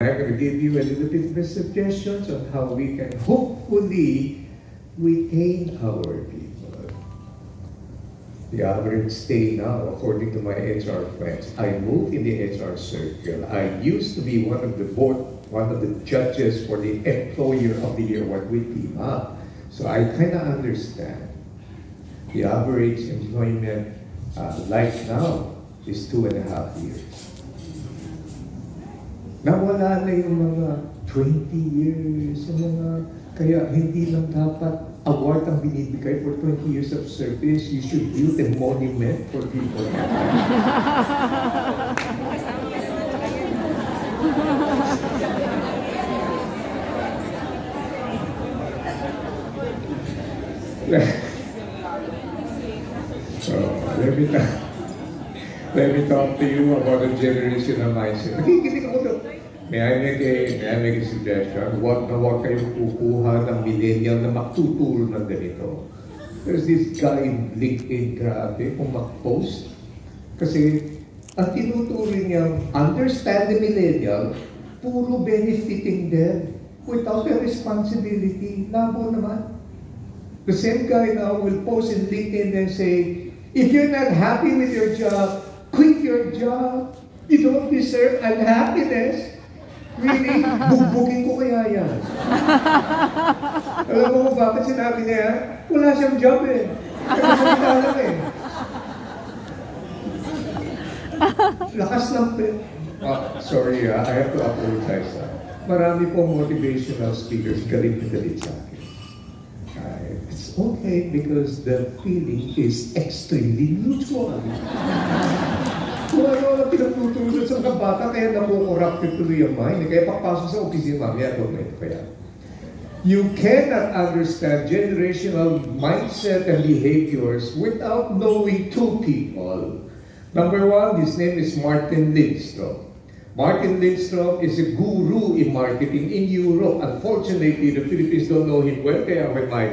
I'm going to give you a little bit of suggestions on how we can hopefully retain our people. The average stay now, according to my HR friends, I moved in the HR circle. I used to be one of the board, one of the judges for the Employer of the Year award with TIMA. So I kind of understand. The average employment uh, life now is two and a half years. Nawala na yung mga 20 years, yung mga, kaya hindi lang dapat award ang binibigay for 20 years of service. You should build a monument for people. so, let me let me talk to you about the generational mindset. Nakikinig ako doon. May I make a, may I make a suggestion? Huwag na huwag kayong kukuha ng millennial na magtuturo ng ganito. There's this guy in LinkedIn, grabe, kung mag-post. Kasi, ang tinuturo niya, understand the millennial, puro benefiting them without their responsibility. Labo naman. The same guy now will post in LinkedIn and say, if you're not happy with your job, quit your job. You don't deserve unhappiness. Really? Bugbugin ko kaya yan. Alam mo kung bakit sinabi niya? Wala siyang job eh. Nagsasalita lang eh. Lakas ng pe... Ah, sorry ah, I have to apologize ah. Marami pong motivational speakers galing na galit sa akin. Ah, it's okay because the feeling is extremely mutual. Kung ano ang pinagtutulog sa mga bata, kaya nakukorrupt tuloy ang mind. Kaya papasok sa opisina, mamaya, ito kaya. You cannot understand generational mindset and behaviors without knowing two people. Number one, his name is Martin Lindstrom. Martin Lindstrom is a guru in marketing in Europe. Unfortunately, the Philippines don't know him well. Kaya when my,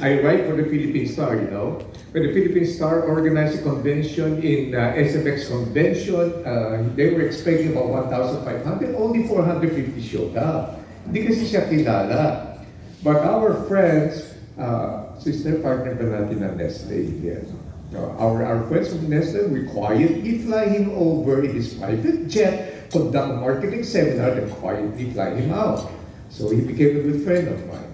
I write for the Philippine Star, you know. When the Philippine Star organized a convention in uh, SFX convention, uh, they were expecting about 1,500. Only 450 showed up. Hindi kasi siya kilala. But our friends, uh, sister partner ba natin na Nestle, yes. Uh, our, our friends from Nestle, we quietly fly him over in his private jet, conduct a marketing seminar, then quietly fly him out. So he became a good friend of mine.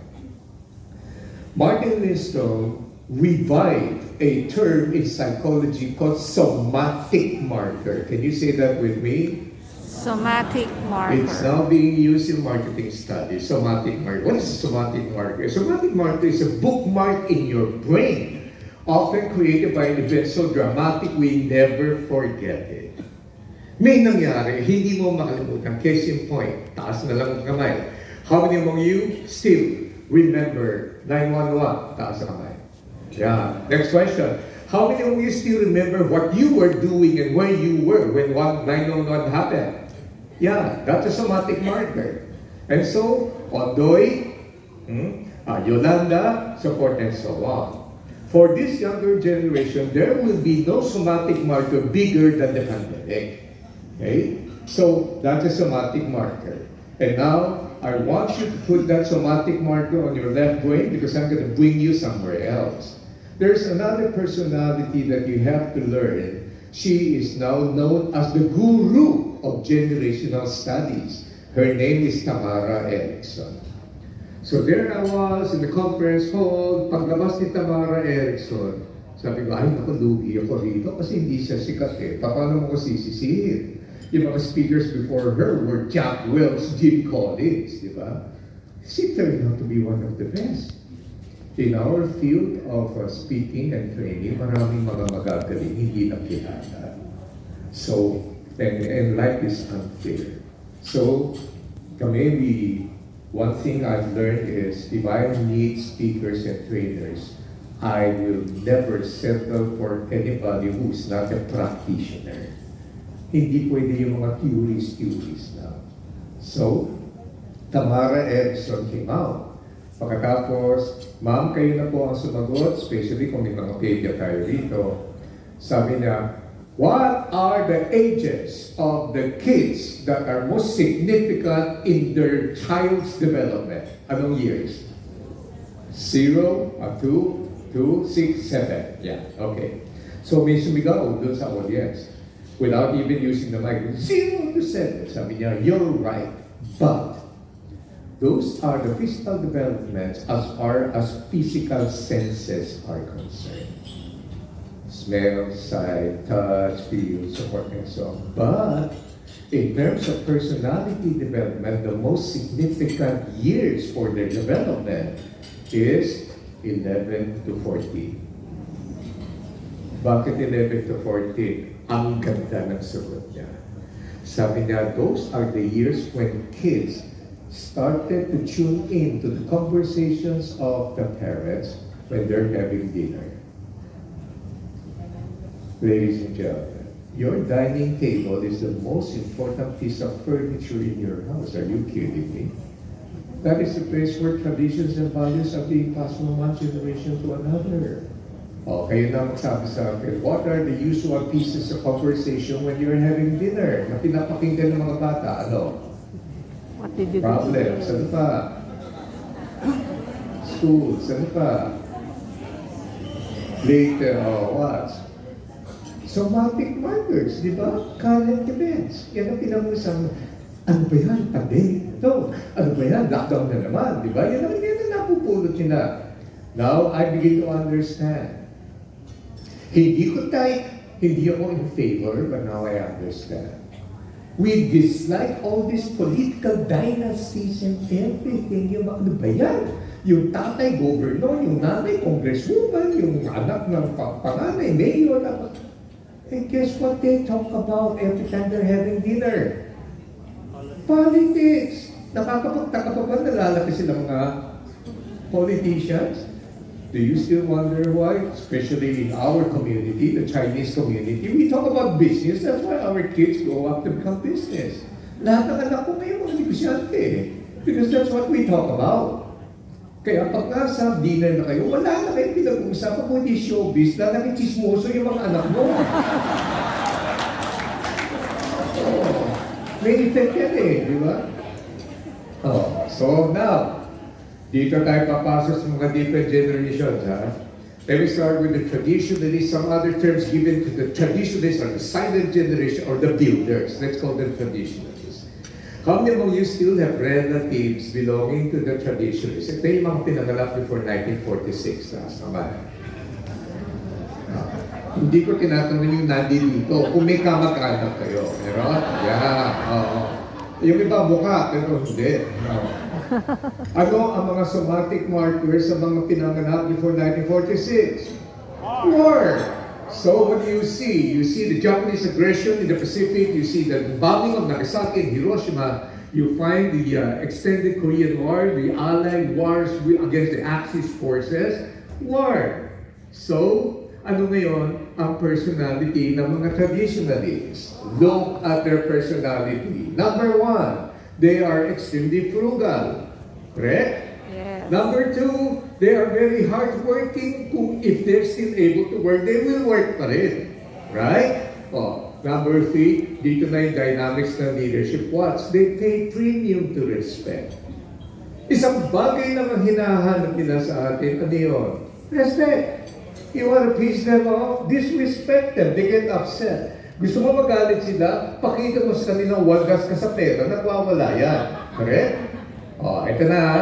Martin Lindstrom revived a term in psychology called somatic marker. Can you say that with me? Somatic marker. It's now being used in marketing studies. Somatic marker. What is a somatic marker? A somatic marker is a bookmark in your brain, often created by an event so dramatic we never forget it. May nangyari, hindi mo makalimutan. Case in point, taas na lang ang kamay. How many among you still remember 911? Taas kamay. Yeah. Next question. How many of you still remember what you were doing and where you were when one 911 happened? Yeah, that's a somatic marker. And so, Odoy, hmm, uh, Yolanda, forth and so on. For this younger generation, there will be no somatic marker bigger than the pandemic. Okay? So, that's a somatic marker. And now, I want you to put that somatic marker on your left brain because I'm going to bring you somewhere else. There's another personality that you have to learn. She is now known as the guru of generational studies. Her name is Tamara Erickson. So there I was in the conference hall, paglabas ni Tamara Erickson, sabi ko, ay naku, ako rito kasi hindi siya sikat eh. Paano mo ko sisisihin? Yung mga speakers before her were Jack Wells, Jim Collins, di ba? She turned out to be one of the best. In our field of uh, speaking and training, maraming mga magagaling hindi na kilala. So, and, and life is unfair. So, we, one thing I've learned is if I need speakers and trainers, I will never settle for anybody who's not a practitioner. Hindi pwede yung mga theories, theories lang. So, Tamara Erickson came out. Pagkatapos, ma'am, kayo na po ang sumagot, especially kung may mga pedia tayo rito. Sabi niya, What are the ages of the kids that are most significant in their child's development? Anong years? Zero, uh, two, two, six, seven. Yeah, okay. So may sumigaw doon sa audience without even using the mic. Zero seven. Sabi niya, you're right. But those are the physical developments as far as physical senses are concerned. Smell, sight, touch, feel, so forth and so on. But in terms of personality development, the most significant years for their development is 11 to 14. Bakit 11 to 14? Ang ganda ng sagot niya. Sabi niya, those are the years when kids started to tune in to the conversations of the parents when they're having dinner. Ladies and gentlemen, your dining table is the most important piece of furniture in your house. Are you kidding me? That is the place where traditions and values are being passed from one generation to another. O, kayo na magsabi sa akin, what are the usual pieces of conversation when you're having dinner na pinapakinggan ng mga bata? Ano? What did you do? Problems. Ano pa? Schools. Ano pa? Later, oh, what? Somatic markers, di ba? Current events. Yan ang pinag-usang, ano ba yan? Pandemic ito. Ano ba yan? Lockdown na naman, di ba? Yan ang yan ang napupulot nila. Now, I begin to understand. Hindi ko tayo, hindi ako in favor, but now I understand. We dislike all these political dynasties and everything. Yung ano ba yan? Yung tatay governor, yung nanay congresswoman, yung anak ng pa- panganay, mayor. And guess what they talk about every time they're having dinner? Politics. Nakakapagtaka pa ba nalalaki sila mga politicians? Do you still wonder why? Especially in our community, the Chinese community, we talk about business. That's why our kids grow up to become business. Lahat ng anak ko ngayon mga negosyante. Because that's what we talk about. Kaya pag nasa dinner na kayo, wala na kayong pinag-uusapan kung hindi showbiz, lalaki chismoso yung mga anak mo. oh, may effect yan eh, di ba? Oh, so now, dito tayo papasok sa mga different generations, ha? Let me start with the traditionalists. Some other terms given to the traditionalists are the silent generation or the builders. Let's call them traditionalists. How many among you still have relatives belonging to the traditionalists? Ito yung mga pinanganak before 1946. Taas naman. Ah, hindi ko tinatanong yung nandito. Kung may kamag-anak kayo. Meron? Yeah. Oo. Yung iba mukha, pero hindi. No. Ano ang mga somatic markers sa mga pinanganak before 1946? War. So what do you see? You see the Japanese aggression in the Pacific. You see the bombing of Nagasaki and Hiroshima. You find the uh, extended Korean War, the Allied wars against the Axis forces. War. So, ano ngayon ang personality ng mga traditionalists? Look at their personality. Number one, they are extremely frugal. Correct? Yes. Number two, they are very hardworking. Kung if they're still able to work, they will work pa rin. Right? Oh, number three, dito na yung dynamics ng leadership. What? They pay premium to respect. Isang bagay lang ang hinahanap nila sa atin. Ano yun? Respect. You want to piss them off? Disrespect them. They get upset. Gusto mo magalit sila? Pakita mo sa kanila wagas ka sa pera, nagwawala yan. Correct? Oh, ito na ha.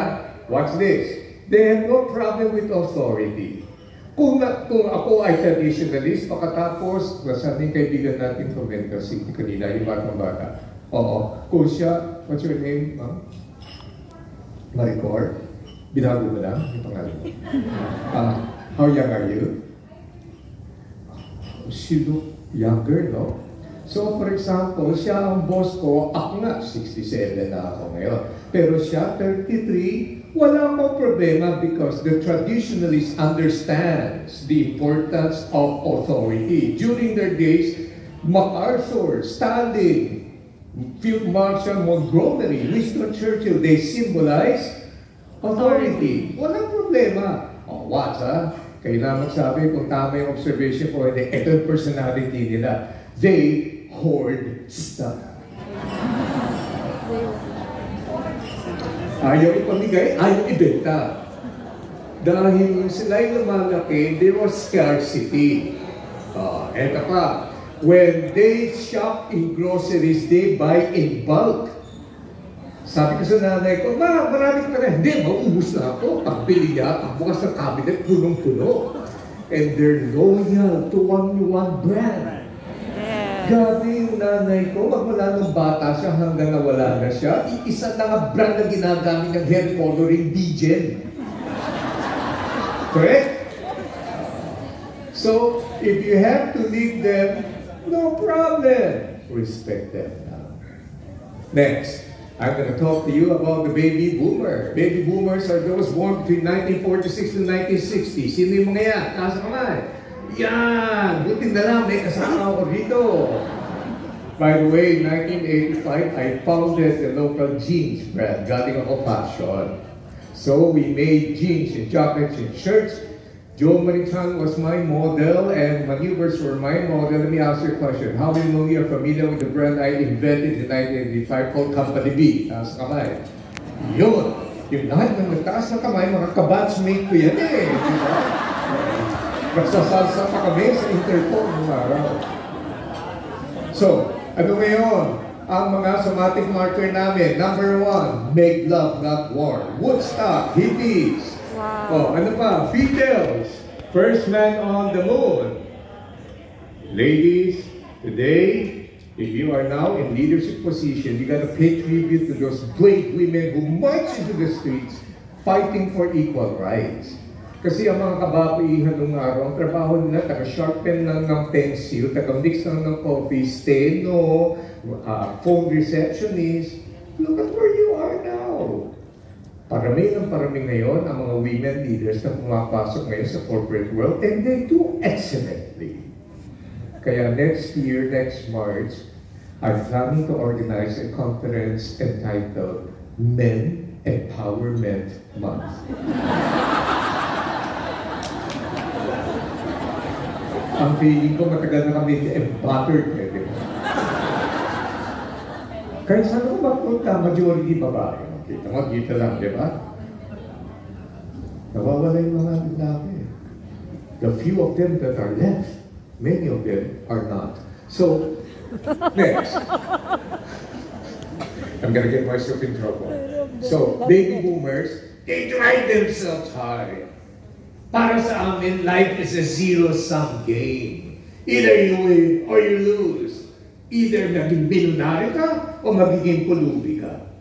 Watch this. They have no problem with authority. Kung, na, kung ako ay traditionalist, pagkatapos, nasabi yung kaibigan natin from Mentor City kanina, yung batang bata. Oo. Kung siya, what's your name? ma'am? Maricor? Binago mo lang yung pangalan mo. Ah, how young are you? She look younger, no? So, for example, siya ang boss ko, ako nga, 67 na ako ngayon. Pero siya, 33, wala akong problema because the traditionalist understands the importance of authority. During their days, MacArthur, Stalin, Field Marshal Montgomery, Winston Churchill, they symbolize authority. Walang problema. Oh, what, ha? Kailangan magsabi kung tama yung observation ko, hindi. Ito yung personality nila. they hoard stuff. Ayaw ipamigay, ayaw ibenta. Dahil sila'y lumalaki, there was scarcity. Uh, eto pa, when they shop in groceries, they buy in bulk. Sabi ko sa nanay ko, ma, marami ka na. Hindi, mauubos na ako. Pagbili niya, pagbukas ng cabinet, punong-puno. And they're loyal to one one brand. Yes. Grabe yung nanay ko, magmula nung bata siya hanggang nawala na siya, isa na nga brand na ginagamit ng hair coloring, Bigen. Correct? So, if you have to leave them, no problem. Respect them now. Next, I'm going to talk to you about the baby boomer. Baby boomers are those born between 1946 and 1960. Sino yung mga yan? Taas ang kamay. Yan! Buti na lang, may kasama ako dito. By the way, in 1985, I founded the local jeans brand, galing ako fashion. So we made jeans and jackets and shirts. Joe Marichan was my model and maneuvers were my model. Let me ask you a question. How many of you are familiar with the brand I invented in 1985 called Company B? Taas kamay. Yun! Yung lahat ng nagtaas ng kamay, mga kabatchmate ko yan eh. Nagsasalsa pa kami sa intercom ng araw. So, ano ngayon? Ang mga somatic marker namin. Number one, make love, not war. Woodstock, hippies. Wow. Oh, ano pa? Beatles. First man on the moon. Ladies, today, if you are now in leadership position, you gotta pay tribute to those brave women who march into the streets fighting for equal rights. Kasi ang mga kababaihan nung araw, ang trabaho nila, taga-sharpen lang ng pencil, taga-mix lang ng coffee, steno, uh, phone receptionist. Look at where you are now. Parami ng parami ngayon ang mga women leaders na pumapasok ngayon sa corporate world and they do excellently. Kaya next year, next March, I'm planning to organize a conference entitled Men Empowerment Month. Ang feeling ko matagal na kami embuttered eh, di ba? Kaya saan ko magpunta, majority babae. Lang, di ba? Nawawala yung mga lalaki. The few of them that are left, many of them are not. So, next. I'm gonna get myself in trouble. So, baby boomers, they drive themselves hard. Para sa amin, life is a zero-sum game. Either you win or you lose. Either maging bilyonaryo ka o magiging pulubi ka.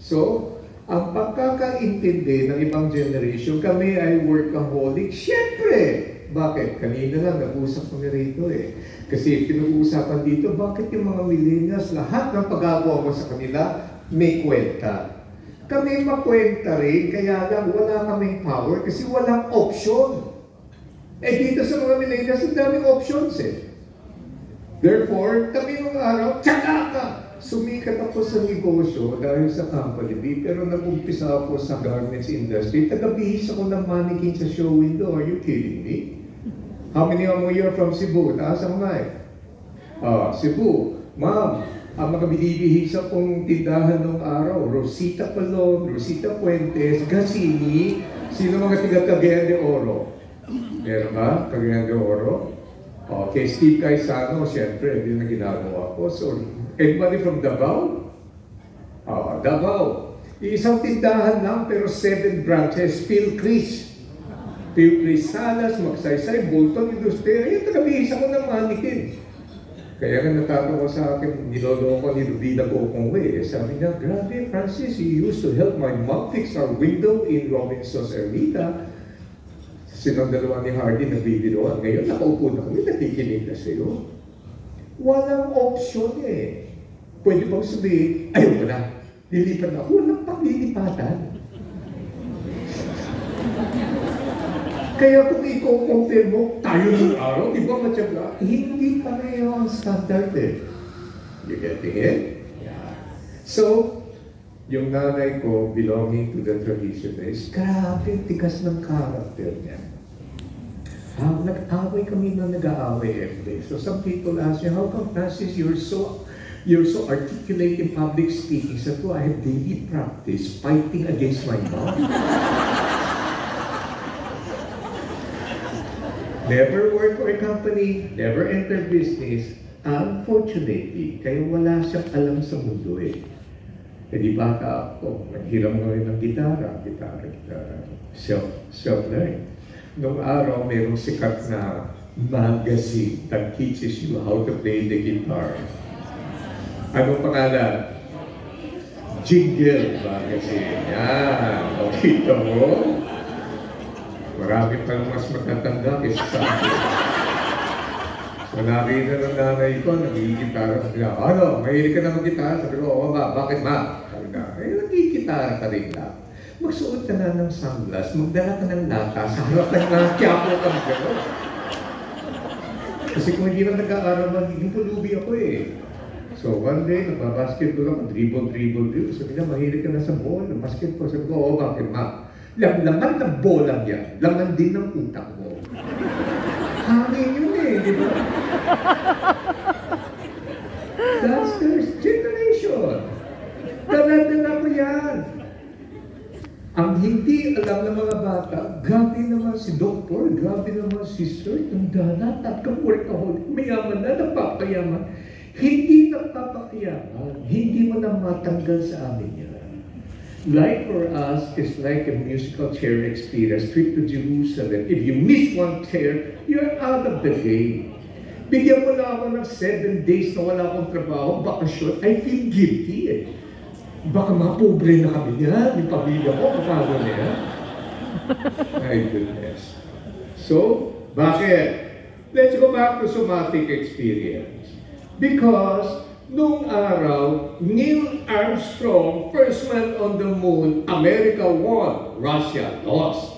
So, ang pagkakaintindi ng ibang generation, kami ay workaholic. Siyempre! Bakit? Kanina lang, nag-usap kami rito eh. Kasi pinag-uusapan dito, bakit yung mga millennials, lahat ng pagagawa mo sa kanila, may kwenta. Kami makwenta rin, kaya lang wala kaming power kasi walang option. Eh dito sa mga millennials, ang daming options eh. Therefore, kami mga araw, tsaga ka! Sumikat ako sa negosyo dahil sa company B, pero nag-umpisa ako sa garments industry. Tagabihis ako ng mannequin sa show window. Are you kidding me? How many of you are from Cebu? Taas ang mic. Ah, Cebu. Ma'am, ang mga binibihis akong tindahan nung araw, Rosita Palon, Rosita Puentes, Gasini, sino mga tiga Cagayan de Oro? Meron ba? Cagayan de Oro? Okay, Steve Caisano, siyempre, hindi na ginagawa ko. So, anybody from Davao? Ah, Davao. Isang tindahan lang, pero seven branches. Phil Chris Salas, Magsaysay, Bolton, Industria. Ayun, tagabihis ako ng mannequin. Kaya nga natatawa sa akin, niloloko ni Rubina Gokongwe. Eh. Sabi niya, grabe Francis, you used to help my mom fix our window in Robinson's Ermita. Sinong dalawa ni Hardy nagbibiroan. Ngayon, nakaupo na kami, nakikinig na sa'yo. Walang option eh. Pwede bang sabihin, ayaw ko na, lilipat na. Walang paglilipatan. Kaya kung i-compare mo, tayo ng araw, di ba matyaga? Hindi pareho ang standard eh. You getting it? Yeah. So, yung nanay ko, belonging to the tradition is, grabe, tigas ng character niya. Ah, nag-away kami na nag-aaway every day. So some people ask me, how come Francis, you're so you're so articulate in public speaking? Sabi ko, I have daily practice fighting against my mom. never work for a company, never enter business. Unfortunately, kaya wala siyang alam sa mundo eh. E di bata ako, naghiram ngayon ng gitara, gitara, gitara, self, self-learn. Nung araw, mayroong sikat na magazine that teaches you how to play the guitar. Anong pangalan? Jingle Magazine. Yan. O, kita mo? Marami pang mas matatanda kaysa sa akin. So nakita ng nanay ko, nagigitara siya. Ano, mahilig ka na mag-gitara? Sabi ko, oo ba, bakit ma? Sabi ka, eh, nagigitara ka rin lang. Magsuot ka na ng sunglass, magdala ka ng lata, sa harap ng mga kiyapo ka gano'n. Kasi kung hindi na nag-aaral, magiging pulubi ako eh. So one day, nagbabasketball ako, dribble, dribble, dribble. Sabi niya, mahilig ka na sa ng basketball. Sabi ko, oo, bakit ma? Lam laman ng bola niya, laman din ng utak mo. Hangin yun eh, di ba? That's the generation. Dala-dala ko yan. Ang hindi alam ng mga bata, grabe naman si doktor, grabe naman si sir, ang dalat at ka-workaholic, mayaman na, napapayaman. Hindi nagpapakiyaman, hindi mo na matanggal sa amin yan. Life for us is like a musical chair experience, trip to Jerusalem. If you miss one chair, you're out of the game. Bigyan mo na ako ng seven days na wala akong trabaho, bakasyon, I feel guilty eh. Baka mapobre na kami niya, yung pamilya ko, paano niya? My goodness. So, bakit? Let's go back to somatic experience. Because nung araw, Neil Armstrong, first man on the moon, America won, Russia lost.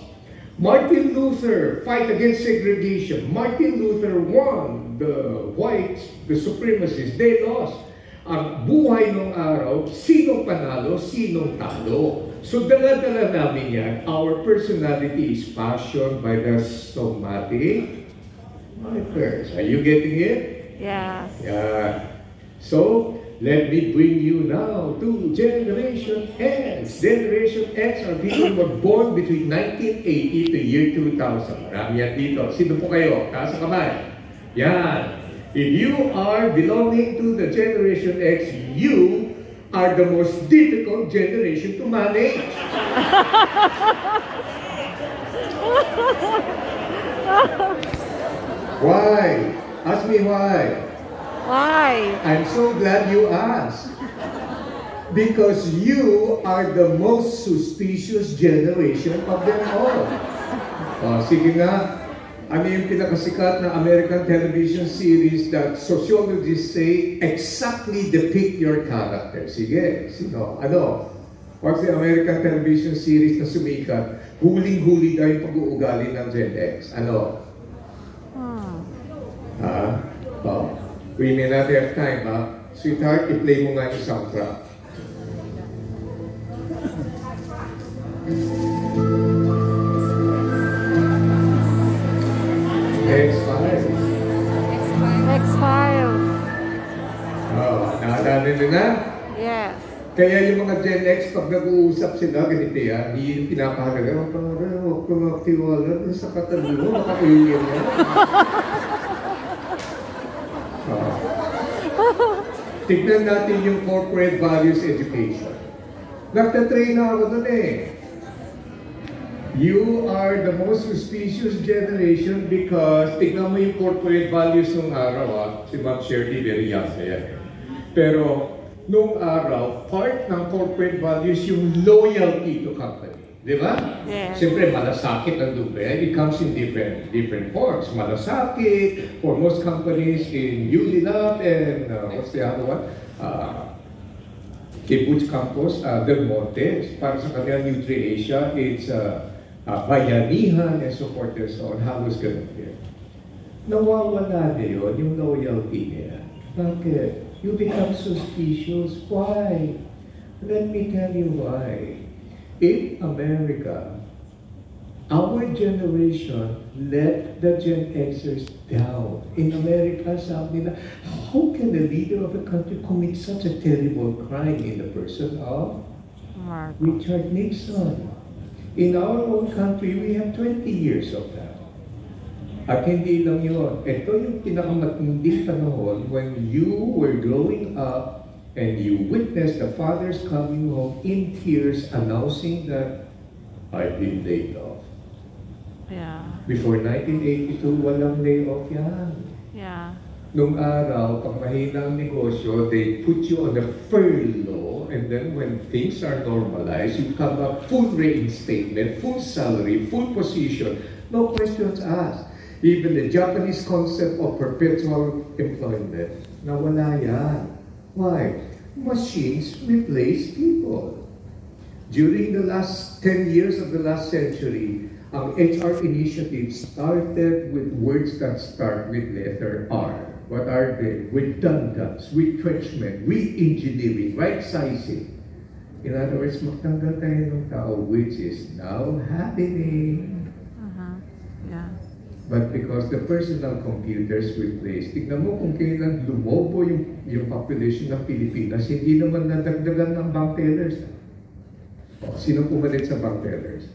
Martin Luther, fight against segregation. Martin Luther won, the whites, the supremacists, they lost. Ang buhay nung araw, sino panalo, sino talo. So dala-dala namin yan. Our personality is fashioned by the somatic markers. Are you getting it? Yes. Yeah. So, let me bring you now to Generation X. Generation X are people who were born between 1980 to year 2000. Marami yan dito. Sino po kayo? Taas ang kamay. Yan. If you are belonging to the Generation X, you are the most difficult generation to manage. why? Ask me why. Why? I'm so glad you asked. Because you are the most suspicious generation of them all. Oh, sige nga, ano yung pinakasikat na American television series that sociologists say exactly depict your character? Sige, sino? Ano? What's the American television series na sumikat? Huling-huli daw yung pag-uugali ng Gen X. Ano? Hmm. Ha? Oh. We may not have time, ha? Sweetheart, i-play mo nga yung soundtrack. X-Files. X-Files. Oh, nakadali nyo na? Yes. Kaya yung mga Gen X, pag nag-uusap sila, ganito yan, hindi yung pinapahalaga, huwag kang huwag kang magtiwala sa katabi mo, maka-alien yan. Oh. Tignan natin yung corporate values education. Nagtatrain na ako dun eh. You are the most suspicious generation because tignan mo yung corporate values nung araw ah. Si Ma'am Shirley, very na yan. Pero nung araw, part ng corporate values yung loyalty to company. Di ba? Yes. Siyempre, malasakit ang dube. It comes in different different forms. Malasakit, for most companies in Ulilab and uh, what's the other one? Uh, Kibbutz Campus, uh, Del Monte. Para sa kanila, Nutri-Asia, it's uh, uh, bayanihan and so forth and so on. Halos ganun din. Nawawala na yun, yung loyalty niya. Bakit? You become suspicious. Why? Let me tell you why. In America, our generation let the Gen Xers down. In America, sabi nila, how can the leader of a country commit such a terrible crime in the person of Mark. Richard Nixon? In our own country, we have 20 years of that. At hindi lang yun. Ito yung pinakamatinding panahon when you were growing up and you witnessed the fathers coming home in tears announcing that I've been laid off. Yeah. Before 1982, walang layoff yan. Yeah. Nung araw, pag mahina ang negosyo, they put you on a furlough and then when things are normalized, you come up full reinstatement, full salary, full position, no questions asked. Even the Japanese concept of perpetual employment, nawala yan. Why? Machines replace people. During the last 10 years of the last century, ang HR initiative started with words that start with letter R. What are they? Redundance, retrenchment, re-engineering, right-sizing. In other words, magtanggal tayo ng tao, which is now happening. Uh-huh. Yeah. But because the personal computers replaced, tignan mo kung kailan lumobo yung, yung population ng Pilipinas, hindi naman nadagdagan ng bank tellers. O, sino pumalit sa bank tellers?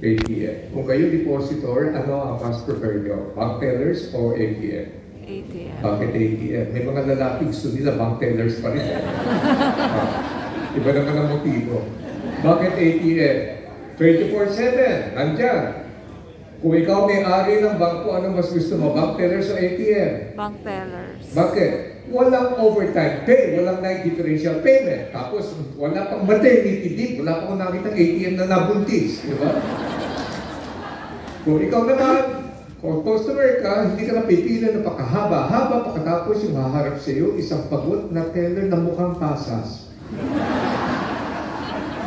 ATM. Kung kayo depositor, ano ang mas prefer nyo? Bank tellers o ATM? ATM. Bakit ATM? May mga lalaki gusto nila bank tellers pa rin. Ah, Iba naman ang motibo. Bakit ATM? 24-7, nandyan. Kung ikaw may-ari ng bangko, ano mas gusto mo? Bank tellers o ATM? Bank tellers. Bakit? Walang overtime pay, walang night differential payment. Tapos, wala pang maternity leave, wala pang nakitang ATM na nabuntis. Di ba? Kung ikaw naman, kung customer ka, hindi ka na pipila na pakahaba-haba pagkatapos yung haharap sa iyo, isang pagod na teller na mukhang pasas.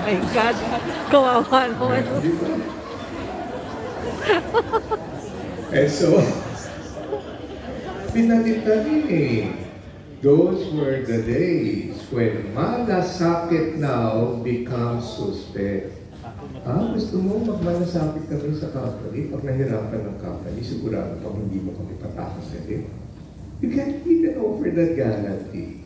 My God. Kawawa naman. Di ba? And so, pinalitan eh. Those were the days when malasakit now becomes suspect. Ah, gusto mo magmalasakit kami sa company? Pag nahirapan ng company, sigurado pag hindi mo kami patakasin. You can't even offer that guarantee.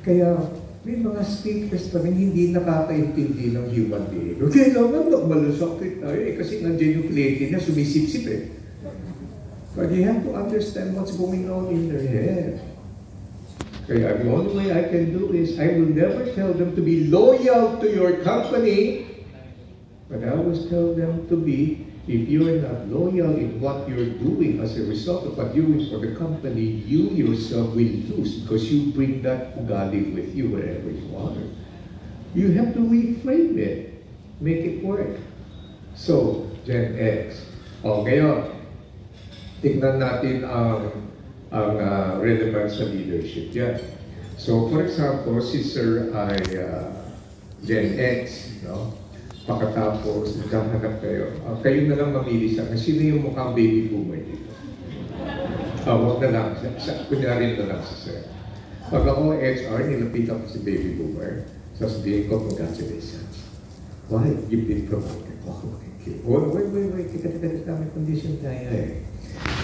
Kaya may mga speakers pa rin hindi nakakaintindi ng human behavior. Kailangan magmalasakit tayo eh, kasi nandiyan yung plate niya, sumisip-sip eh. But you have to understand what's going on in their head. Kaya the only way I can do is I will never tell them to be loyal to your company, but I always tell them to be, if you are not loyal in what you're doing as a result of what you're doing for the company, you yourself will lose because you bring that ugali with you wherever you are. You have to reframe it, make it work. So, Gen X. O, ngayon, tignan natin ang ang ah, relevance sa leadership yan. So, for example, si Sir ay ah, Gen X, no? Pagkatapos, nagkahanap kayo. Ah, kayo na lang mamili sa akin. Sino yung mukhang baby boomer dito? Ah, wag na lang. Sa, sa, kunyari na lang si Sir. Pag ako HR, nilapitan ko si baby boomer. Sasabihin ko, congratulations. Why? You've been promoted. Oh, thank you. Oh, wait, wait, wait. Teka, teka, teka. May condition tayo eh.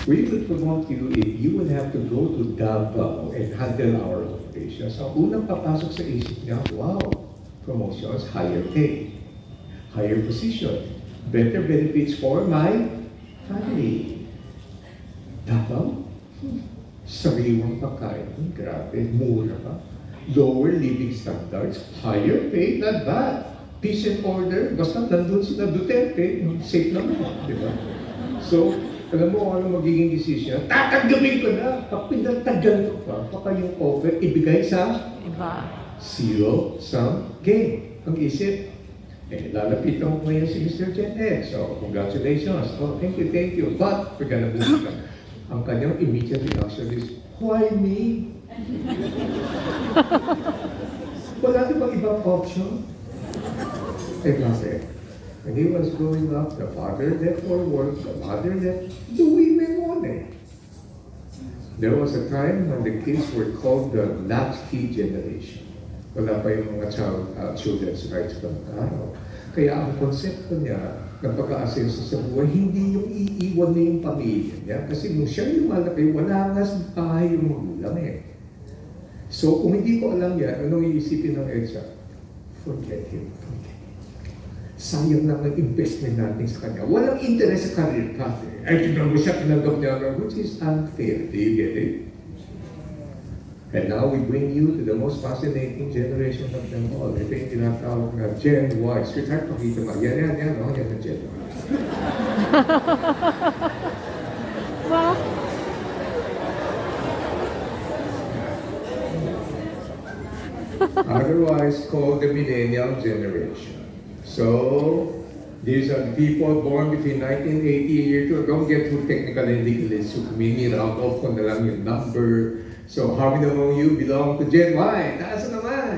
We will promote you if you will have to go to Davao and handle our operations. Ang unang papasok sa isip niya, wow, promotions, higher pay, higher position, better benefits for my family. Hmm. Sariwang pagkain. Grabe, mura pa. Lower living standards, higher pay, not bad. Peace and order, basta nandun sila Duterte, safe naman, di ba? So, alam mo kung ano magiging decision? Tatanggapin ko na! Pag pinatagal ko pa, baka yung offer ibigay sa Iba. zero sum game. Ang isip, eh, lalapitan ko ngayon si Mr. Chen So, congratulations. Oh, thank you, thank you. But, move on. Ang kanyang immediate reaction is, why me? Wala na bang ibang option? Eh, bakit? When he was growing up, the father left for work, the mother left, doing money. There was a time when the kids were called the latchkey generation. Wala pa yung mga child, uh, children's rights ng araw. Kaya ang konsepto niya ng pag-aasenso sa buhay, hindi yung iiwan niya yung pamilya niya. Kasi nung siya lumalaki, wala nga sa bahay yung magulang eh. So kung hindi ko alam yan, anong iisipin ng EDSA? Forget him. Forget him. Sayang lang ang investment natin sa kanya. Walang interest sa career path eh. Ay, mo siya, tinanggap niya which is unfair. Do you get it? And now we bring you to the most fascinating generation of them all. Ito yung tinatawag na Gen Y. Sweetheart, pakita mo. Yan, yan, yan. Oh, yan ang Gen Y. Wow. Otherwise called the millennial generation. So, these are the people born between 1980 year to don't get too technical and legalist. So, mini round off ko na lang yung number. So, how many among you belong to Gen Y? Taas na naman.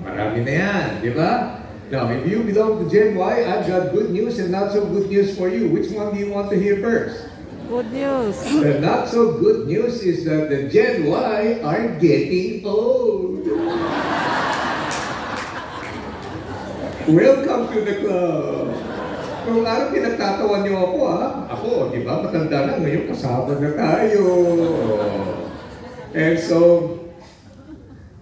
Marami na yan, di ba? Now, if you belong to Gen Y, I've got good news and not so good news for you. Which one do you want to hear first? Good news. The not so good news is that the Gen Y are getting old. Welcome to the club. Kung araw pinagtatawan niyo ako ha, ako, di ba, matanda na ngayon, kasama na tayo. And so,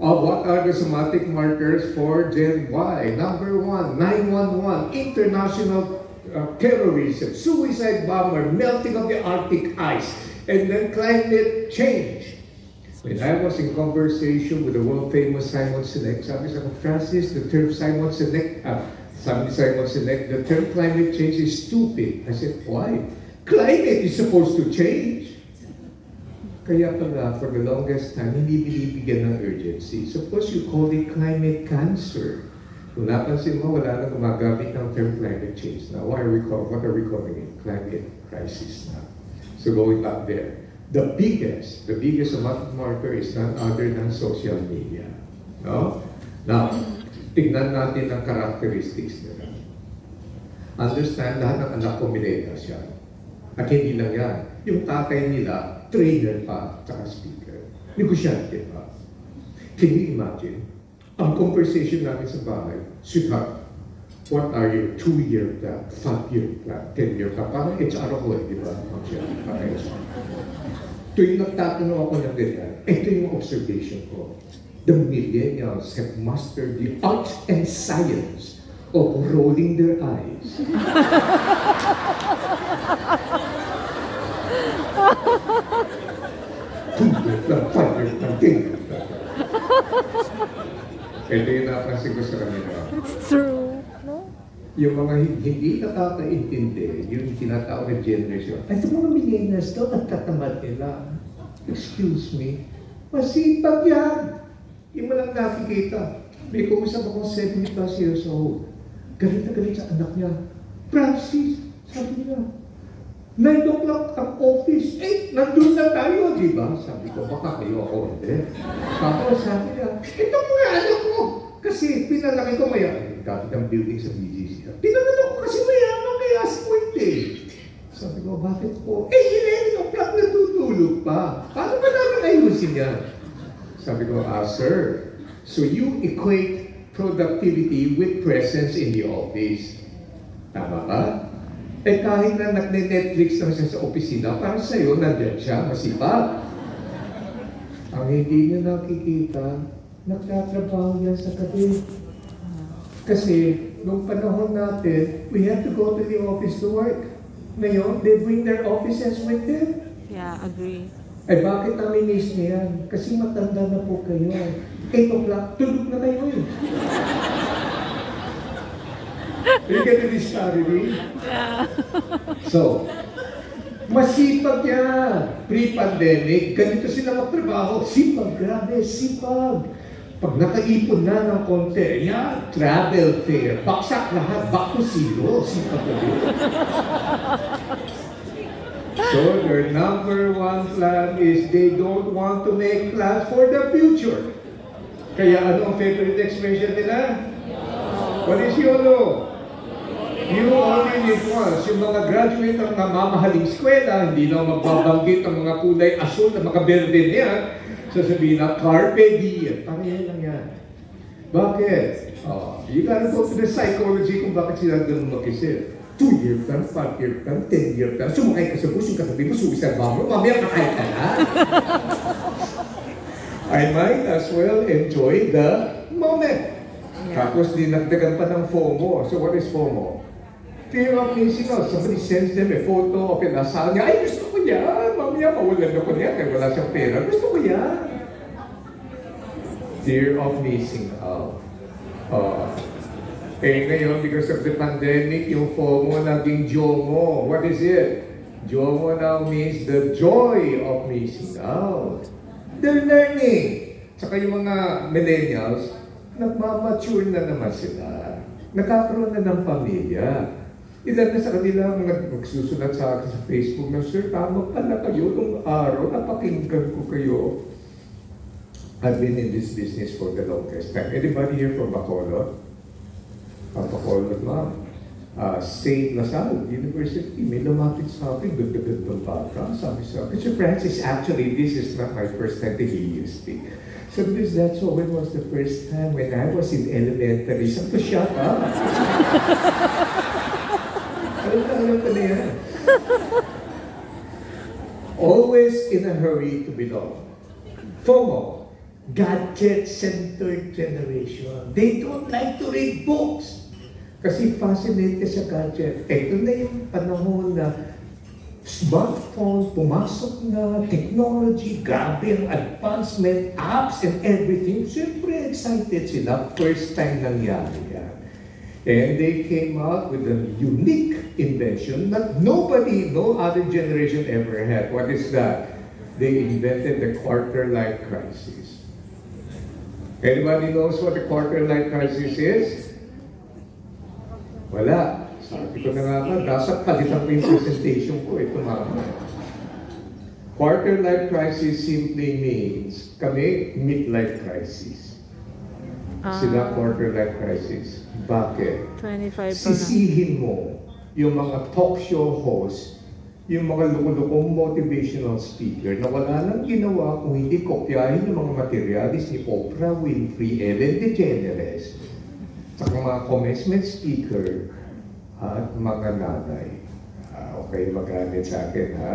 uh, what are the somatic markers for Gen Y? Number one, 911, international uh, terrorism, suicide bomber, melting of the Arctic ice, and then climate change. When I was in conversation with the world famous Simon Sinek, sabi sa Francis, the term Simon Sinek, uh, sabi Simon Sinek, the term climate change is stupid. I said, why? Climate is supposed to change. Kaya pala, for the longest time, hindi binibigyan ng urgency. Suppose you call it climate cancer. Kung napansin mo, wala na gumagamit ng term climate change. Now, why are we call, what are we calling it? Climate crisis now. So going back there, the biggest, the biggest somatic marker is none other than social media. No? Now, tignan natin ang characteristics nila. Understand, lahat ng anak ko millennials yan. At hindi lang yan. Yung tatay nila, trainer pa, tsaka speaker. Negosyante pa. Can you imagine? Ang conversation namin sa bahay, sweetheart, what are your two-year plan, five-year plan, ten-year plan? Parang HR ako eh, di ba? Parang. Tuwing nagtatanong ako ng ganyan, ito yung observation ko. The millennials have mastered the art and science of rolling their eyes. Ito yung napansin ko sa kanila. It's true. No? Yung mga hindi nakakaintindi, yung tinatawag na generation, ay sa mga millennials daw, nagtatamad nila. Excuse me, masipag yan. Hindi mo lang nakikita. May kumusap akong 70 plus years old. Galit na galit sa anak niya. Francis, sabi niya, 9 o'clock ang office. Eh, nandun na tayo, di ba? Sabi ko, baka kayo ako hindi. Tapos sabi niya, ito mga anak ko. Kasi pinalaki ko maya. Dati ng building sa BGC. Pinalaki ko kasi mayaman kaya sa hindi. Sabi ko, bakit po? Eh, Hilary, yung plot natutulog pa. Paano ba namin ayusin yan? Sabi ko, ah, sir, so you equate productivity with presence in the office. Tama ba? Eh kahit na nagne-Netflix lang siya sa opisina, para sa'yo, nandiyan siya, masipag. Ang hindi niyo nakikita, nagtatrabaho yan sa gabi. Kasi, nung panahon natin, we have to go to the office to work. Ngayon, they bring their offices with them. Yeah, agree. Eh bakit namin miss niya yan? Kasi matanda na po kayo. 8 o'clock, tulog na kayo eh. You get the disparity? Yeah. So, masipag yan. Pre-pandemic, ganito sila magtrabaho. Sipag, grabe, sipag. Pag nakaipon na ng konti, yan, travel fair, baksak lahat, back to zero, sipag ulit. So their number one plan is they don't want to make plans for the future. Kaya ano ang favorite expression nila? What is YOLO? You live once. Yung mga graduate ng namamahaling eskwela, hindi na magbabanggit ang mga kulay asul na mga berde niya, sasabihin na carpe diem. Pareho lang yan. Bakit? Oh, you gotta go to the psychology kung bakit sila ganun mag-isip. Two-year plan, five-year plan, ten-year plan. Sumakay ka sa bus, yung katabi mo, ba mo, mamaya kakain ka na. I might as well enjoy the moment. Yeah. Tapos dinagdagan pa ng FOMO. So what is FOMO? Of missing out. Somebody sends them a photo of an asawa niya. Ay, gusto ko yan. Mamaya mawalan ako niya kaya wala siyang pera. Gusto ko yan. Fear of missing out. Uh, eh ngayon, because of the pandemic, yung FOMO naging JOMO. What is it? JOMO now means the joy of missing out. They're learning. Tsaka yung mga millennials, nagmamature na naman sila. Nagkakaroon na ng pamilya. Ilan na sa kanila ang nag- magsusulat sa akin sa Facebook na, Sir, tama pala kayo nung araw, napakinggan ko kayo. I've been in this business for the longest time. Anybody here from Bacolod? From Bacolod, ma'am. Uh, St. Lasal University, may lumapit sa akin, ganda-gandang bata. Sabi sa akin, Sir Francis, actually, this is not my first time to hear you speak. So, because that's so, when was the first time when I was in elementary? Sabi ko, shut up. alam na, alam ko na yan. Always in a hurry to belong. FOMO, gadget-centered generation. They don't like to read books. Kasi fascinated sa gadget. Ito na yung panahon na smartphone, pumasok na, technology, grabe ang advancement, apps and everything. Siyempre excited sila. First time nangyari And they came out with a unique invention that nobody, no other generation ever had. What is that? They invented the quarter life crisis. Anybody knows what the quarter life crisis is? Wala. Sabi ko na nga ba, dapat palitan ko yung presentation ko. Ito mama. Quarter life crisis simply means kami midlife crisis. Sila Ah, quarter life crisis. Bakit? 25 pa na. Sisihin mo yung mga talk show host, yung mga lukulukong motivational speaker na wala nang ginawa kung hindi kopyahin yung mga materialis ni Oprah Winfrey, Ellen DeGeneres, at mga commencement speaker at mga nanay. Ah, okay, magalit sa akin, ha?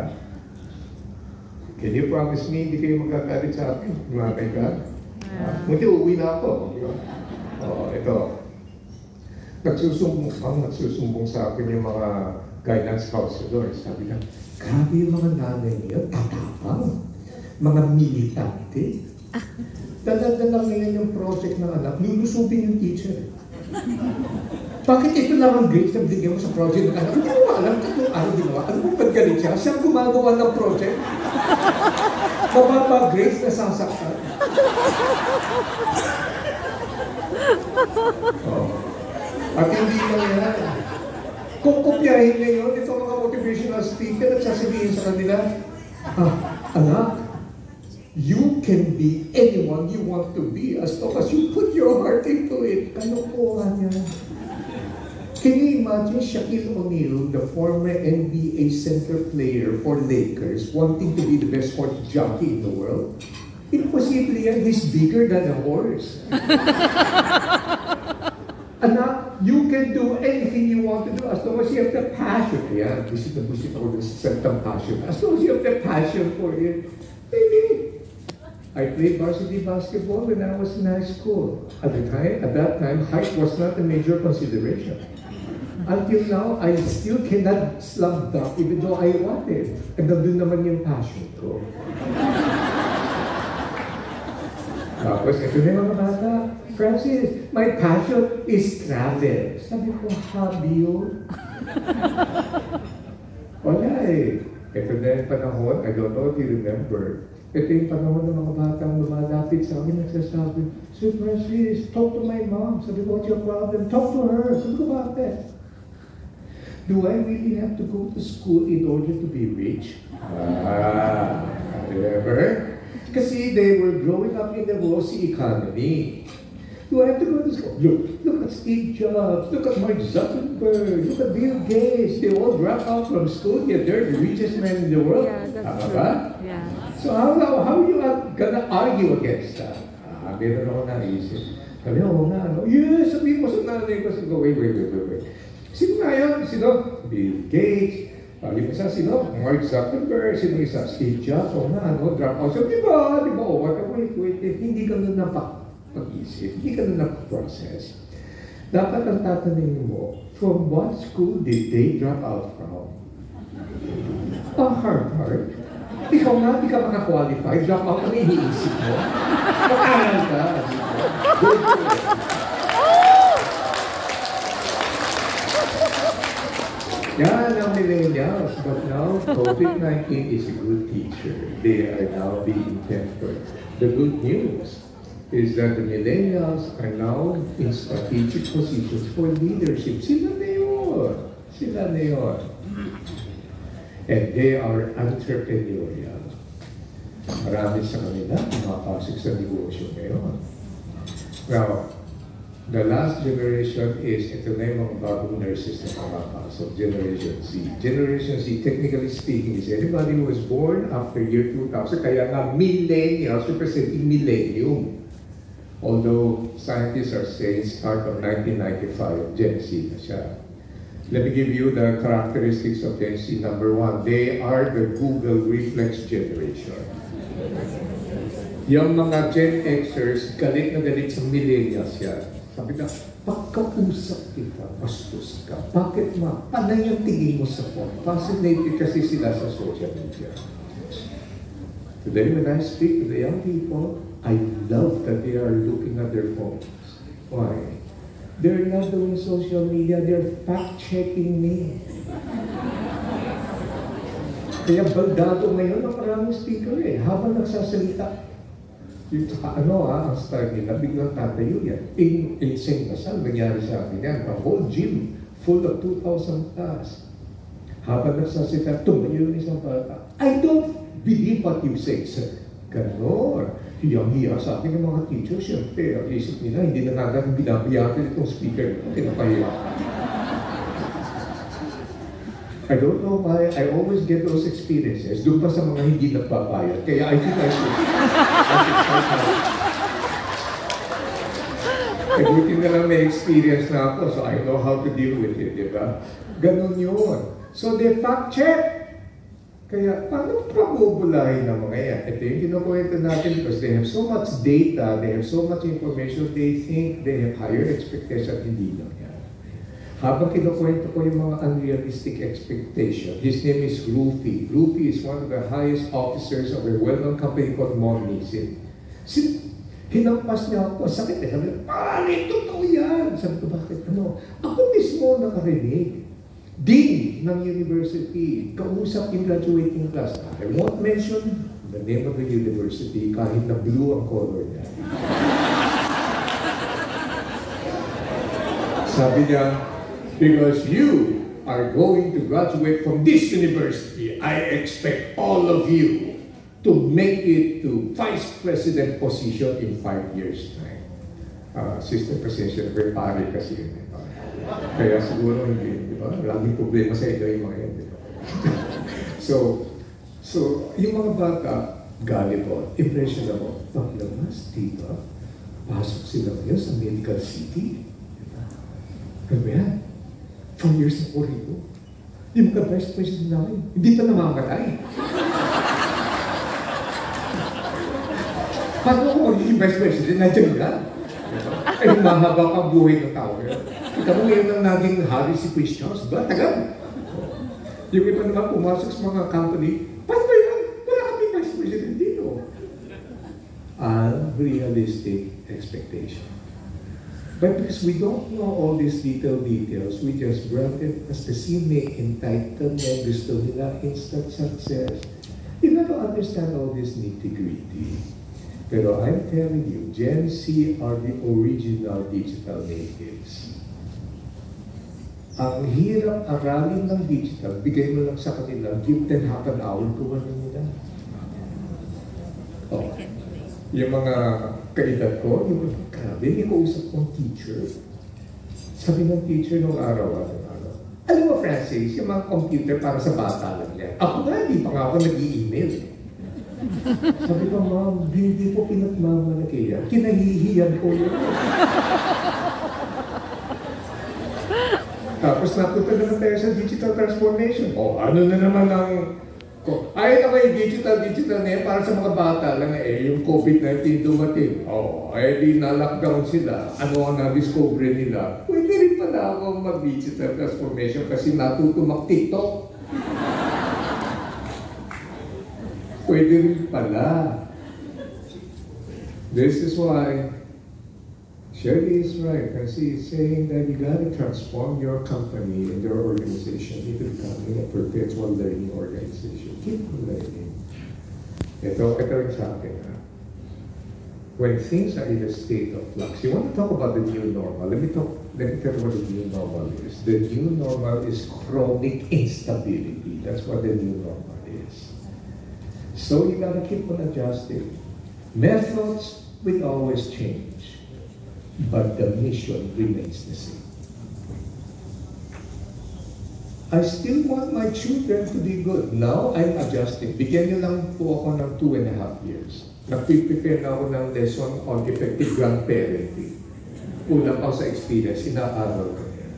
Can you promise me hindi kayo magagalit sa akin? Mga kaibigan? Yeah. Hindi, uwi na ako. Oo, ito. Nagsusumbong, ang nagsusumbong sa akin yung mga guidance counselors. Sabi na, grabe yung mga nanay niyo, tatapang. Mga militante. Dala-dala ngayon yung project ng anak, lulusubin yung teacher. Bakit ito lang ang grades na binigyan mo sa project ng anak? Hindi mo alam, tatlong araw ginawa. Ano mo ba't galit siya? Siya gumagawa ng project. Mababa grades na sasaktan. Oh. At hindi lang yan. Kung kopyahin niya yun, ito mga motivational speaker at sasabihin sa kanila, ah, anak, you can be anyone you want to be as long as you put your heart into it. Kalokohan yan. Can you imagine Shaquille O'Neal, the former NBA center player for Lakers, wanting to be the best horse jockey in the world? Imposible yan. He's bigger than a horse. Anak, you can do anything you want to do as long as you have the passion. Yeah, this is the music of the passion. As long as you have the passion for it, maybe. I played varsity basketball when I was in high school. At the time, at that time, height was not a major consideration. Until now, I still cannot slump down even though I wanted. And nandun naman yung passion ko. Tapos, ito na mga bata. Francis, my passion is travel. Sabi ko, hobby yun. Wala eh. Ito na yung panahon, I don't know if you remember. Ito yung panahon ng mga batang lumalapit sa amin, nagsasabi, Sir Francis, talk to my mom. Sabi ko, what's your problem? Talk to her. Sabi ko, bakit? Do I really have to go to school in order to be rich? Ah, remember? Kasi they were growing up in the rosy economy. Do I have to go to school? Look, look at Steve Jobs, look at Mark Zuckerberg, look at Bill Gates. They all drop out from school, yet they're the richest men in the world. Yeah, that's true. Yeah. So how, how, how are you gonna argue against that? Ah, meron ako naisip. Sabi niya, oo nga, ano? Yes, sabihin mo sa nanay ko. Sabi ko, wait, wait, wait, wait, wait. Sino nga yun? Sino? Bill Gates. Uh, yung isa, sino? Mark Zuckerberg. Sino isa? Steve Jobs. Oo nga, ano? Drop out. Sabi, di ba? Di ba? Oh, wait, wait, wait. Hindi ka na napag-isip. Hindi ka na napag-process. Dapat ang tatanungin mo, from what school did they drop out from? Oh, Harvard. Ikaw nga, di ka makakwalify. Drop out ang iniisip mo. Mag-aral ka. Yan ang millennials. But now, COVID-19 is a good teacher. They are now being tempered. The good news is that the millennials are now in strategic positions for leadership. Sila na yun. Sila na yun. And they are entrepreneurial. Marami sa kanila pumapasok sa negosyo ngayon. Now, the last generation is, ito na yung mga bagong nurses na pumapasok, Generation Z. Generation Z, technically speaking, is anybody who was born after year 2000, kaya nga millennials representing millennium. Although scientists are saying start of 1995, Gen Z na siya. Let me give you the characteristics of Gen Z. Number one, they are the Google reflex generation. Yung mga Gen Xers, galit na galit sa millennials yan. Sabi ka, pagkausap kita, bastos ka. Bakit ma? Panay yung tingin mo sa phone. Fascinated kasi sila sa social media. Today, when I speak to the young people, I love that they are looking at their phones. Why? They're not doing social media, they're fact-checking me. Kaya baldado ngayon ang maraming speaker eh. Habang nagsasalita, yung saka ano ha, ang start nila, biglang tatayo yan. In, insane kasal, nangyari sa akin yan. A whole gym full of 2,000 plus. Habang nagsasalita, tumayo yung isang bata. I don't believe what you say, sir. Ganon. Hiyang-hiya sa akin ng mga teacher. Siyempre, ang isip nila, hindi na natin binabayaran itong speaker. Pinapahiya. I don't know why I always get those experiences doon pa sa mga hindi nagbabayad. Kaya I think I should. Eh, buti na lang may experience na ako, so I know how to deal with it, di ba? Ganon yun. So they fact check. Kaya, paano pabubulahin ng mga yan? Ito yung kinukwento natin because they have so much data, they have so much information, they think they have higher expectation. Hindi lang. Habang kinukwento ko yung mga unrealistic expectation, his name is Rufy. Rufy is one of the highest officers of a well-known company called Mornisin. Sin hinampas niya ako, sakit eh. Sabi niya, pare, totoo yan. Sabi ko, bakit ano? Ako mismo nakarinig. Dean ng university, kausap yung graduating class. I won't mention the name of the university kahit na blue ang color niya. Sabi niya, because you are going to graduate from this university, I expect all of you to make it to vice president position in five years' time. Uh, Sister President, very pare kasi yun. eh. Kaya siguro hindi, di ba? Laging problema sa ito yung mga yan, di so, so, yung mga bata, gullible, impressionable. Paglamas, di ba? Pasok sila ngayon sa medical city. Di ba? Ano yan? Four years na po rito. Yung mga vice president namin, hindi pa namamatay. Paano ako magiging vice president? Nandiyan ka. Diba? Eh, mahaba pa buhay ng tao. Kita mo ngayon ang naging hari si Prince Charles, ba? Tagal. Yung iba naman pumasok sa mga company, paano ba yan? Wala kami vice president dito. Unrealistic expectation. But because we don't know all these detailed details, we just granted as the may entitlement, gusto nila instant success. You got to understand all this nitty-gritty. Pero I'm telling you, Gen Z are the original digital natives. Ang hirap aralin ng digital, bigay mo lang sa kanila, give them half an hour, gawa na nila. Oh. Yung mga kaedad ko, yung grabe, may kausap kong teacher. Sabi ng teacher nung araw, ano, ano, alam mo, Francis, yung mga computer para sa bata lang yan. Ako nga, di pa nga ako nag-i-email. Sabi ko, ma'am, hindi po pinagmamalaki yan. Kinahihiyan ko yun. Tapos napunta naman tayo sa digital transformation. O ano na naman ang... Ay, ako yung digital, digital na yan para sa mga bata lang eh. Yung COVID-19 dumating. O, ay di na-lockdown sila. Ano ang na-discover nila? Pwede rin pala ako mag-digital transformation kasi natuto mag-TikTok. Pwede rin pala. This is why Shirley is right when she is saying that you gotta transform your company and your organization into becoming a perpetual learning organization. Learning. Ito, ito yung sa akin. ha. When things are in a state of flux, you want to talk about the new normal. Let me talk, let me tell you what the new normal is. The new normal is chronic instability. That's what the new normal is. So you gotta keep on adjusting. Methods will always change, but the mission remains the same. I still want my children to be good. Now, I'm adjusting. Bigyan niyo lang po ako ng two and a half years. Nagpiprepare na ako ng lesson on effective grandparenting. Kulang ako sa experience, inaaral ko yan.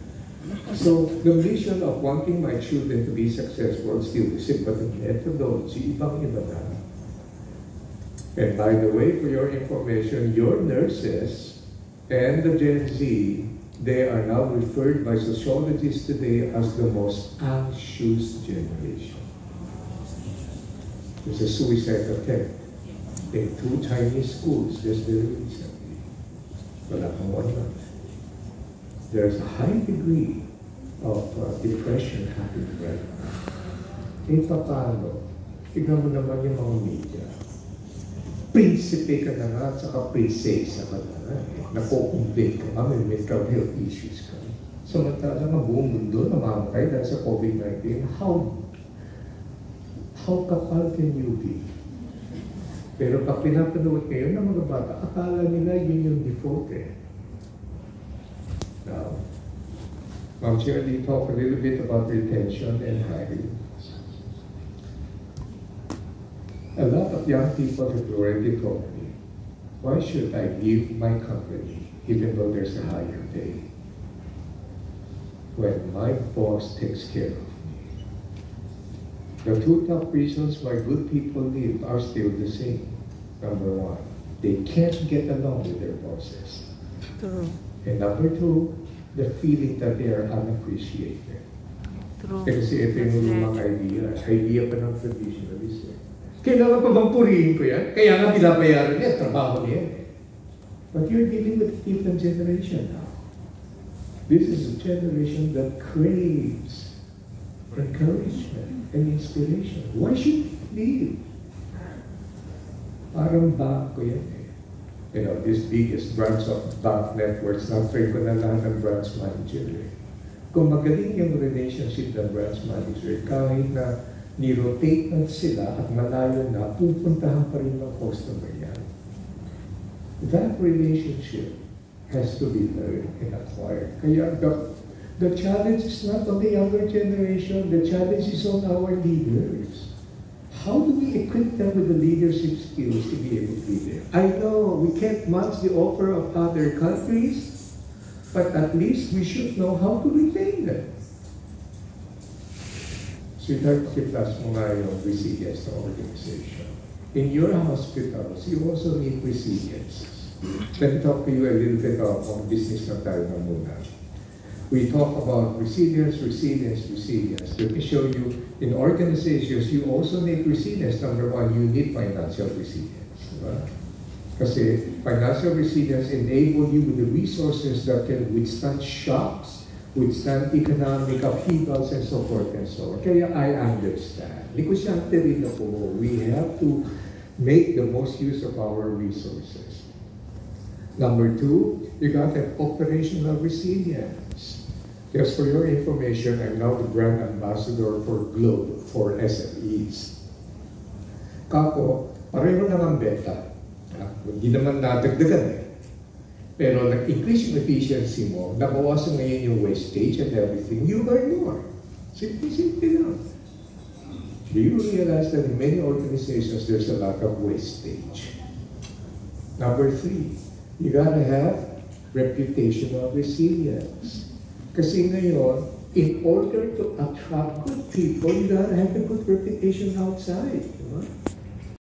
So, the mission of wanting my children to be successful is still the same, but the methodology, ibang-iba na. And by the way, for your information, your nurses and the Gen Z, they are now referred by sociologists today as the most anxious generation. There's a suicide attempt in two Chinese schools just very recently. Wala pang one month. There's a high degree of uh, depression happening right now. Eh, paano? Tignan mo naman yung mga media. Prinsipe ka na nga at saka prinsesa ka na nga. Eh. Nakukumbate ka nga, may mental health issues ka. Samantala ang buong mundo namamatay dahil sa COVID-19. How, how kapal can you be? Pero pag pinapanood ngayon ng mga bata, akala nila yun yung default eh. Now, Ma'am Shirley, talk a little bit about retention and hiring. A lot of young people have already told why should I leave my company even though there's a higher pay? When my boss takes care of me. The two top reasons why good people leave are still the same. Number one, they can't get along with their bosses. True. And number two, the feeling that they are unappreciated. True. Kasi ito yung mga idea, idea pa ng traditionalist eh. Kailangan pa bang purihin ko yan? Kaya nga binabayaran niya, trabaho niya. But you're dealing with a different generation now. This is a generation that craves encouragement and inspiration. Why should you leave? Parang bank ko yan eh. You know, this biggest branch of bank networks, na-train ko na lahat ng branch manager eh. Kung magaling yung relationship ng branch manager, kahit na ni-rotate na sila at malayo na, pupuntahan pa rin ng customer yan. That relationship has to be learned and acquired. Kaya the, the challenge is not on the younger generation, the challenge is on our leaders. How do we equip them with the leadership skills to be able to be there? I know we can't match the offer of other countries, but at least we should know how to retain them. Sweetheart, plus mo nga resilience organization. In your hospitals, you also need resilience. Let me talk to you a little bit about business na tayo na. We talk about resilience, resilience, resilience. Let me show you, in organizations, you also need resilience. Number one, you need financial resilience. Diba? Kasi financial resilience enable you with the resources that can withstand shocks, withstand economic upheavals, and so forth and so on. Kaya I understand. Negosyante rin ako. We have to make the most use of our resources. Number two, you got to have operational resilience. Just for your information, I'm now the brand ambassador for Globe, for SMEs. Kako, pareho lang ang beta. Ah, Hindi naman nadagdagan eh. Pero nag-increase yung efficiency mo, nabawasan ngayon yung wastage and everything, you earn more. Simple-simple lang. Do you realize that in many organizations there's a lot of wastage? Number three, you gotta have reputational resilience. Kasi ngayon, in order to attract good people, you gotta have a good reputation outside. Di ba?